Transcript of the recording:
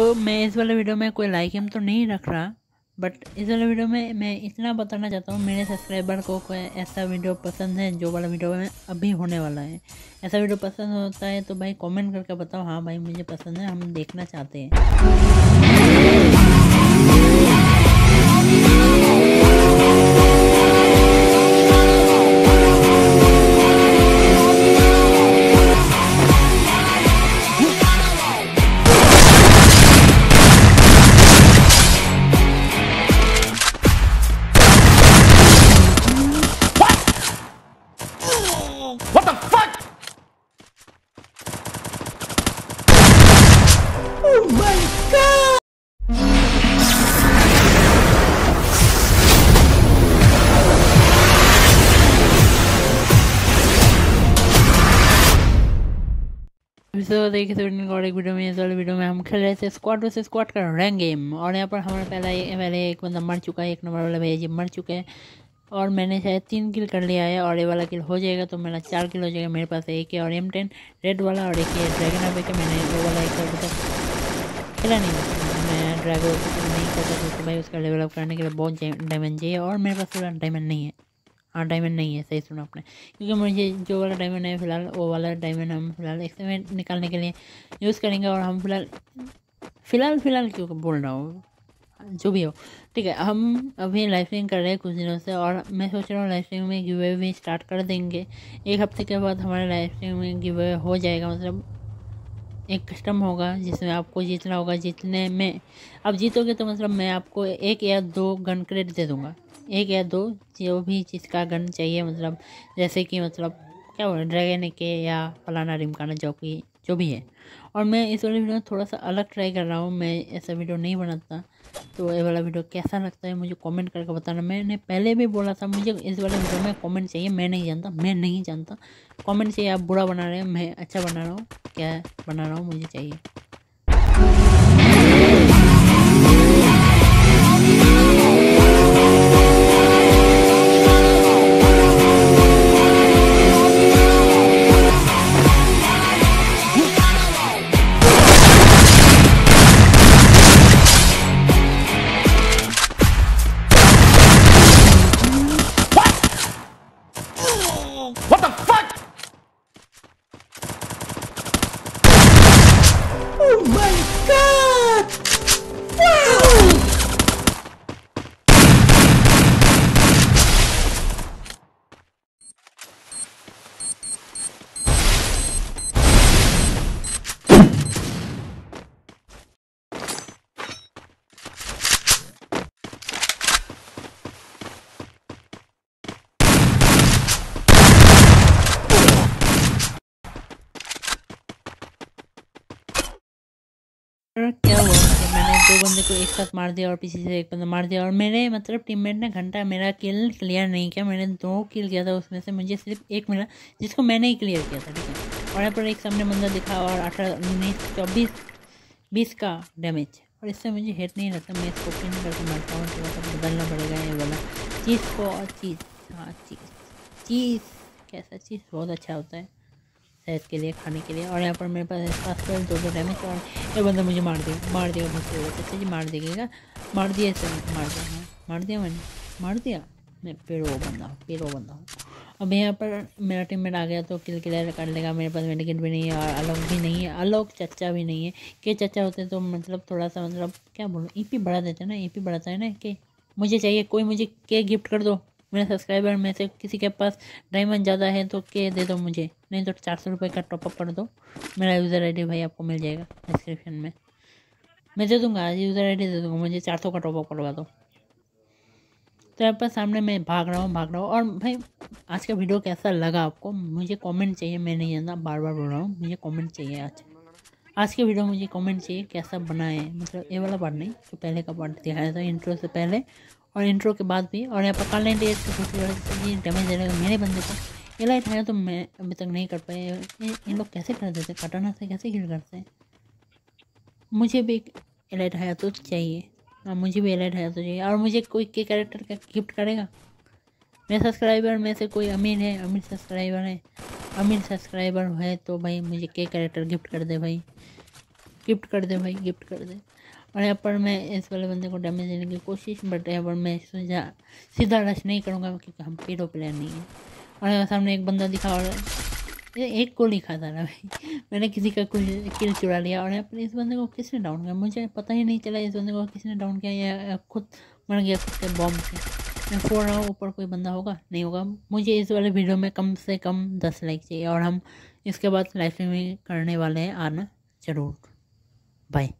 तो मैं इस वाले वीडियो में कोई लाइक एम तो नहीं रख रहा बट इस वाले वीडियो में मैं इतना बताना चाहता हूँ, मेरे सब्सक्राइबर को कोई ऐसा वीडियो पसंद है जो वाला वीडियो में अभी होने वाला है। ऐसा वीडियो पसंद होता है तो भाई कमेंट करके बताओ हाँ भाई मुझे पसंद है, हम देखना चाहते हैं। और एक वीडियो में इस वाले वीडियो में हम खेल रहे थे स्क्वाड वर्सेस स्क्वाड का रैंक गेम और यहाँ पर हमारा पहला पहले एक बंदा मर चुका है, एक नंबर वाला भैया जी मर चुके हैं। और मैंने शायद तीन किल कर लिया है और ये वाला किल हो जाएगा तो मेरा चार किल हो जाएगा, मेरे पास एक है और एम टेन रेड वाला और एक है ड्रैगन के मैंने वो वाला एक खेला नहीं मैं ड्रैगन नहीं करता क्योंकि भाई उसका डेवलप करने के लिए बहुत डायमंड चाहिए और मेरे पास पूरा डायमंड नहीं है। हाँ डायमंड नहीं है, सही सुना आपने। क्योंकि मुझे जो वाला डायमंड है फ़िलहाल, वो वाला डायमंड हम फ़िलहाल एक्सपेरिमेंट निकालने के लिए यूज़ करेंगे और हम फ़िलहाल फ़िलहाल फ़िलहाल क्यों बोल रहा हूँ? जो भी हो। ठीक है, हम अभी लाइव स्ट्रीम कर रहे हैं कुछ दिनों से और मैं सोच रहा हूँ लाइव स्ट्रीम में गिवे भी स्टार्ट कर देंगे। एक हफ़्ते के बाद हमारे लाइव स्ट्रीम में गिवे हो जाएगा मतलब एक कस्टम होगा, जिसमें आपको जीतना होगा, जीतने में अब जीतोगे तो मतलब मैं आपको एक या दो गन क्रेडिट दे दूँगा। एक या दो, जो भी चीज़ का गन चाहिए मतलब जैसे कि मतलब क्या बोले ड्रैगन के या फलाना रिमकाना जो कि जो भी है। और मैं इस वाले वीडियो में थोड़ा सा अलग ट्राई कर रहा हूँ। मैं ऐसा वीडियो नहीं बनाता। तो ये वाला वीडियो कैसा लगता है मुझे कमेंट करके बताना। मैंने पहले भी बोला था, मुझे इस वाले वीडियो में कमेंट चाहिए। मैं नहीं जानता, मैं नहीं जानता। कमेंट चाहिए, आप बुरा बना रहे हैं, मैं अच्छा बना रहा हूँ। क्या बना रहा हूँ, मुझे चाहिए। को एक साथ मार दिया और पीछे से एक बंदा मार दिया। और मेरे मतलब टीममेट ने घंटा मेरा किल क्लियर नहीं किया। मैंने दो किल किया था उसमें से। मुझे सिर्फ़ एक मिला, जिसको मैंने ही क्लियर किया था, ठीक है? और यहाँ पर एक सामने बंदा दिखा और अठारह, उन्नीस, चौबीस, बीस का डैमेज और इससे मुझे हेट नहीं लगता मैं इसको पिन करके मारता हूँ, थोड़ा सा बदलना पड़ेगा ये वाला। चीज़ को और चीज़ हाँ चीज़ चीज़, कैसा चीज़? बहुत अच्छा होता है। सेहत के लिए, खाने के लिए। और यहाँ पर मेरे पास पास पर दो दो डैमेज और ये बंदा मुझे मार दिया मार दिया, मुझसे जी मार देगा मार दिया मार दिया हाँ मार दिया मैंने, मार दिया। मैं पेड़ वो बंदा हूँ पेड़ वो बंदा। हूँ अब यहाँ पर मेरा टीम आ गया तो किल क्लियर कर लेगा। मेरे पास मेडिकेट भी नहीं है और अलोक भी नहीं है अलोक चचा भी नहीं है। के चच्चा होते तो मतलब थोड़ा सा मतलब क्या बोलूँ ई पी बढ़ा देते ना ई पी बढ़ाता है ना, के मुझे चाहिए, कोई मुझे के गिफ्ट कर दो। मेरे सब्सक्राइबर में से किसी के पास डायमंड ज़्यादा है तो के दे दो मुझे। नहीं तो चार सौ रुपये का टॉपअप कर दो। मेरा यूज़र आईडी भाई आपको मिल जाएगा डिस्क्रिप्शन में। मैं दे दूँगा यूज़र आईडी दे दूँगा, मुझे चार सौ का टॉपअप करवा दो। तो यहाँ पर सामने मैं भाग रहा हूँ, भाग रहा हूँ। और भाई, आज का वीडियो कैसा लगा आपको? मुझे कमेंट चाहिए, मैं नहीं जानता बार बार बोल रहा हूँ। मुझे कमेंट चाहिए आज। आज के वीडियो मुझे कमेंट चाहिए, कैसा बना है? मतलब ये वाला पार्ट नहीं, जो पहले का पार्ट दिखाया था इंट्रो से पहले। और इंट्रो के बाद भी, और यहाँ पर कल नाइनटी एट से डैमेज दे रहे मेरे बंदे को। ये लाइट है तो मैं अभी तक नहीं कर पाए इन लोग कैसे कर देते कटाना से कैसे किल करते हैं? मुझे भी एक एलाइट है तो चाहिए। और मुझे भी एलाइट है तो चाहिए। और मुझे कोई के कैरेक्टर का गिफ्ट करेगा? मेरे सब्सक्राइबर में से कोई अमीर है? अमीर सब्सक्राइबर है। अमीर सब्सक्राइबर है तो भाई मुझे के कैरेक्टर गिफ्ट कर दे भाई। गिफ्ट कर दे भाई गिफ्ट कर दे। और यहाँ पर मैं इस वाले बंदे को डैमेज देने की कोशिश बट यहाँ पर मैं सोचा सीधा रश नहीं करूँगा क्योंकि हम पीरो प्लेयर नहीं है। और सामने एक बंदा दिखा और ये एक को लिखा था ना भाई। मैंने किसी का कुछ किल चुरा लिया और यहाँ पर इस बंदे को किसने डाउन किया? मुझे पता ही नहीं चला इस बंदे को किसने डाउन किया या खुद मर गया खुद के बॉम्ब से। मैं फोड़ रहा हूँ, ऊपर कोई बंदा होगा? नहीं होगा। मुझे इस वाले वीडियो में कम से कम दस लाइक चाहिए और हम इसके बाद लाइव स्ट्रीमिंग करने वाले हैं, आना ज़रूर। बाय